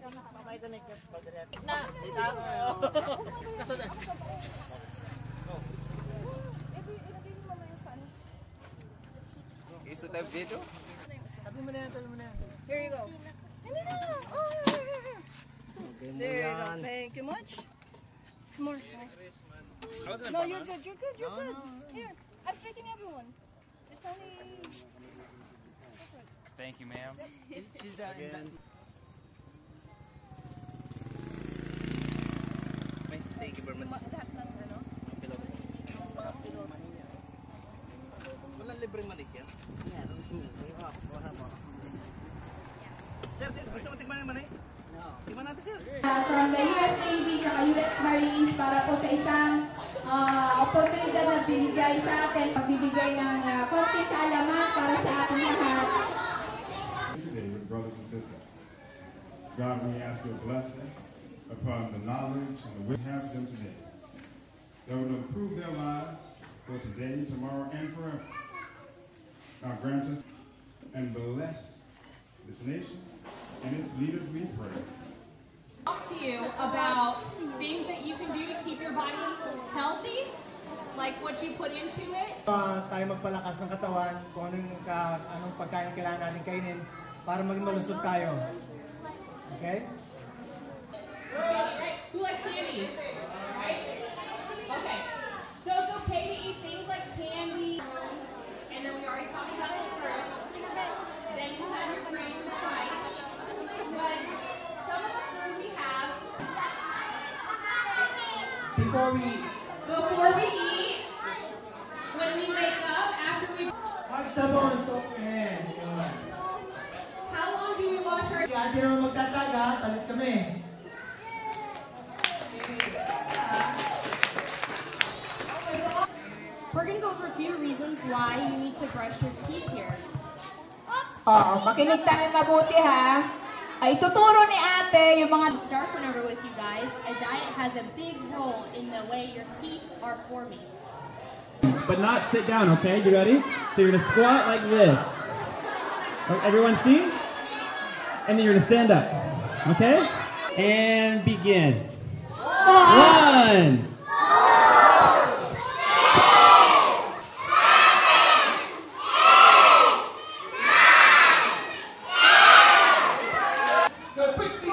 Na. Gusto tayo video? Here you go. Hindi na. Oh, here, here, here. There you go. Thank you much. Some more. No, you're good. You're good. You're good. Here. I'm treating everyone. It's only... Thank you, ma'am. Thank you very much. ma- lahat ng ano, mga pilot. Walang libreng manik yan? Sir, sir, gusto mo tikman yung manik? No. Tikman natin, sir. Uh, from the US Navy at US Marines para po sa isang uh, oportunidad na binigay sa atin, pagbibigay ng uh, konting kaalaman para sa ating lahat. today brothers and sisters. God, we ask your blessing upon the knowledge and the wisdom have them today. That will improve their lives for today, tomorrow, and forever. Now grant us and bless this nation and its leaders, we pray. talk to you about things that you can do to keep your body healthy, like what you put into it. Uh, tayo magpalakas ng katawan, kung anong, ka, anong pagkain kailangan natin kainin para maging malusog tayo. Okay? Right? Who likes candy? Right? Okay. So it's okay to eat things like candy, and then we already talked about the fruit. Then you have your and rice. But some of the food we have Before we, before we eat, when we wake up, after we. what's the bone? So, eh, yun. How long do we wash our? Si Ate naman magtataga, talit kami. We're going to go over a few reasons why you need to brush your teeth here. Oo, makinig tayo mabuti ha. Ay tuturo ni ate yung mga To start whenever with you guys, a diet has a big role in the way your teeth are forming. but not sit down, okay? You ready? So you're gonna squat like this. Everyone see? And then you're gonna stand up, okay? And begin. One. Go quickly.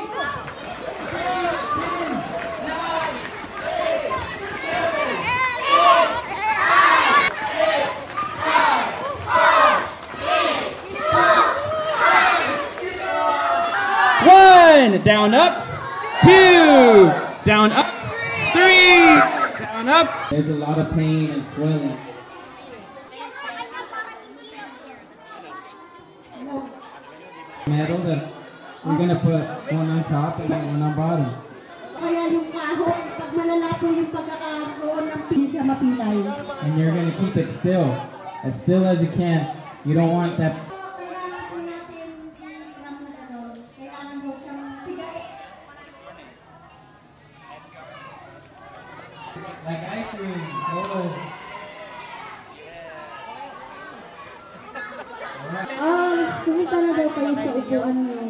One, down up. Two, down up. Three, down up. There's a lot of pain and swelling. Metal that we're gonna put one on top and then one on bottom. kaya yung kahon, pag malala po yung pagkakaroon ng pin siya mapilay. And you're gonna keep it still, as still as you can. You don't want that. Kailangan po natin ng ano, kailangan po siyang pigain. Like ice cream. Oh. Ah, pumunta na daw kayo sa upuan niyo.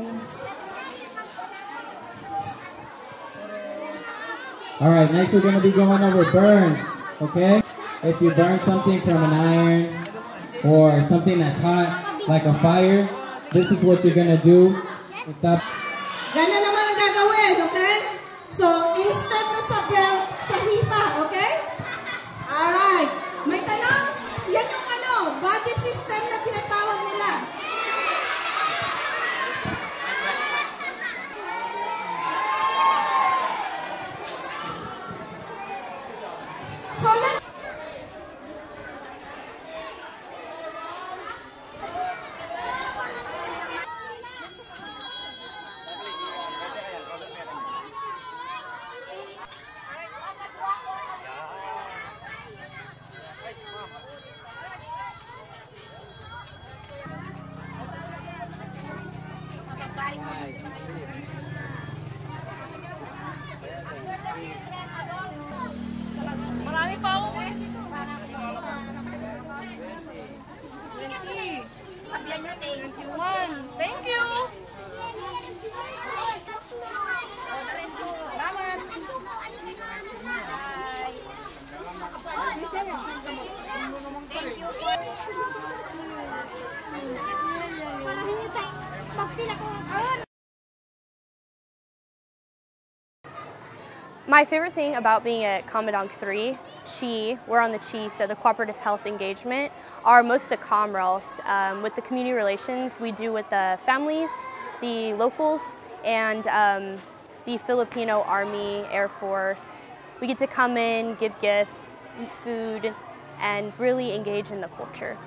All right, next we're gonna be going over burns. Okay, if you burn something from an iron or something that's hot, like a fire, this is what you're gonna do. Stop. Body system Marami pa ako eh. 20. Sabihan nyo, thank you. Thank you. My favorite thing about being at KAMANDAG 3, CHI, we're on the CHI, so the Cooperative Health Engagement, are most of the COMRELs. Um, with the community relations, we do with the families, the locals, and um, the Filipino Army, Air Force. We get to come in, give gifts, eat food, and really engage in the culture.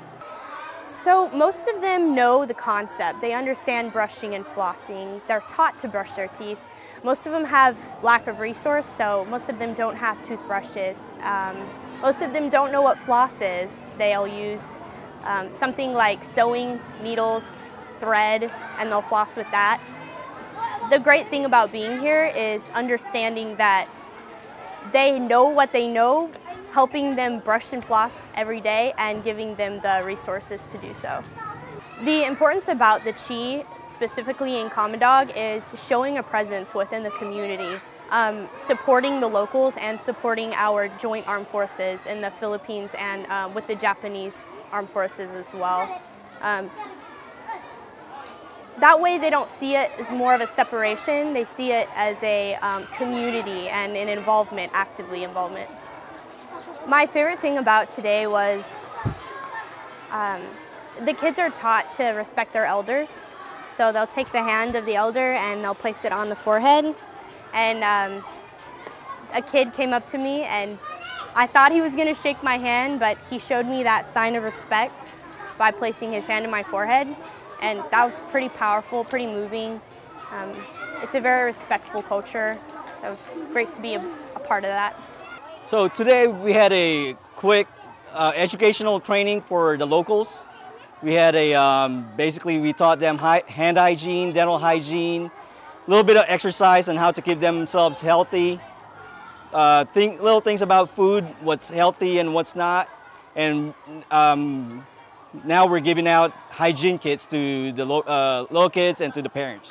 So most of them know the concept. They understand brushing and flossing. They're taught to brush their teeth. Most of them have lack of resource, so most of them don't have toothbrushes. Um, most of them don't know what floss is. They'll use um, something like sewing needles, thread, and they'll floss with that. The great thing about being here is understanding that they know what they know, helping them brush and floss every day and giving them the resources to do so. The importance about the Chi, specifically in KAMANDAG, is showing a presence within the community, um, supporting the locals and supporting our joint armed forces in the Philippines and uh, with the Japanese armed forces as well. Um, that way they don't see it as more of a separation, they see it as a um, community and an involvement, actively involvement. My favorite thing about today was um, the kids are taught to respect their elders. So they'll take the hand of the elder and they'll place it on the forehead. And um, a kid came up to me and I thought he was going to shake my hand, but he showed me that sign of respect by placing his hand in my forehead. And that was pretty powerful, pretty moving. Um, it's a very respectful culture. So it was great to be a, a part of that. So today we had a quick uh, educational training for the locals. We had a, um, basically we taught them hand hygiene, dental hygiene, a little bit of exercise on how to keep themselves healthy, uh, think, little things about food, what's healthy and what's not. And um, now we're giving out hygiene kits to the lo uh, kids and to the parents.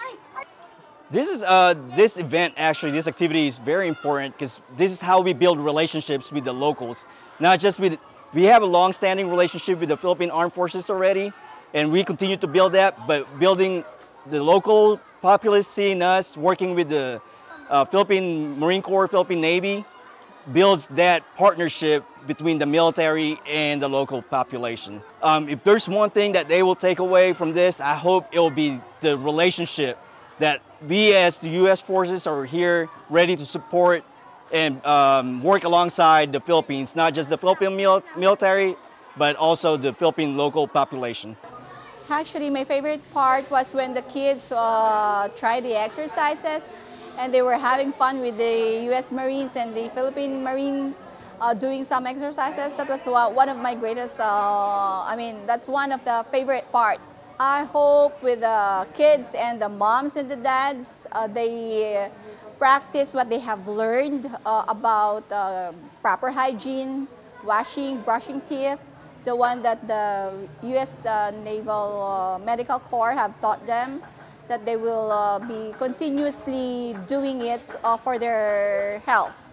This is uh, this event actually, this activity is very important because this is how we build relationships with the locals, not just with we have a long-standing relationship with the Philippine Armed Forces already, and we continue to build that, but building the local populace seeing us, working with the uh, Philippine Marine Corps, Philippine Navy, builds that partnership between the military and the local population. Um, if there's one thing that they will take away from this, I hope it will be the relationship that we as the U.S. forces are here ready to support and um, work alongside the Philippines, not just the Philippine mil military, but also the Philippine local population. Actually, my favorite part was when the kids uh, tried the exercises and they were having fun with the U.S. Marines and the Philippine Marine uh, doing some exercises. That was one of my greatest, uh, I mean, that's one of the favorite part. I hope with the kids and the moms and the dads, uh, they practice what they have learned uh, about uh, proper hygiene, washing, brushing teeth, the one that the U.S. Uh, Naval uh, Medical Corps have taught them, that they will uh, be continuously doing it for their health.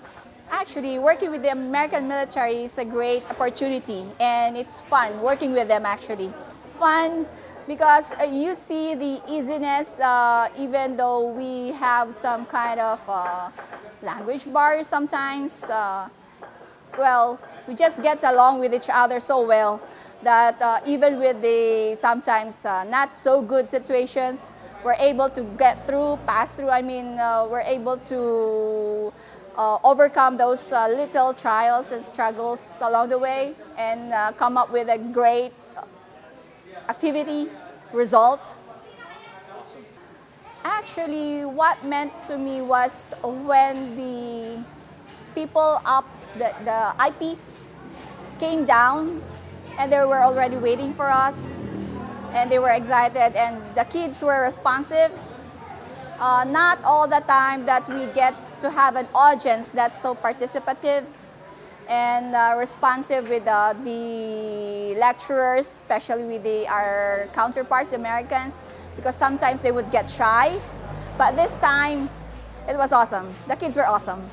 Actually, working with the American military is a great opportunity and it's fun working with them actually. Fun because uh, you see the easiness uh, even though we have some kind of uh, language barriers sometimes. Uh, well, we just get along with each other so well that uh, even with the sometimes uh, not so good situations, we're able to get through, pass through. I mean, we're able to overcome those little trials and struggles along the way and come up with a great activity, result. Actually, what meant to me was when the people up, the, the IPs came down and they were already waiting for us and they were excited and the kids were responsive. Uh, not all the time that we get to have an audience that's so participative and uh, responsive with uh, the lecturers, especially with the, our counterparts, the Americans, because sometimes they would get shy. But this time, it was awesome. The kids were awesome.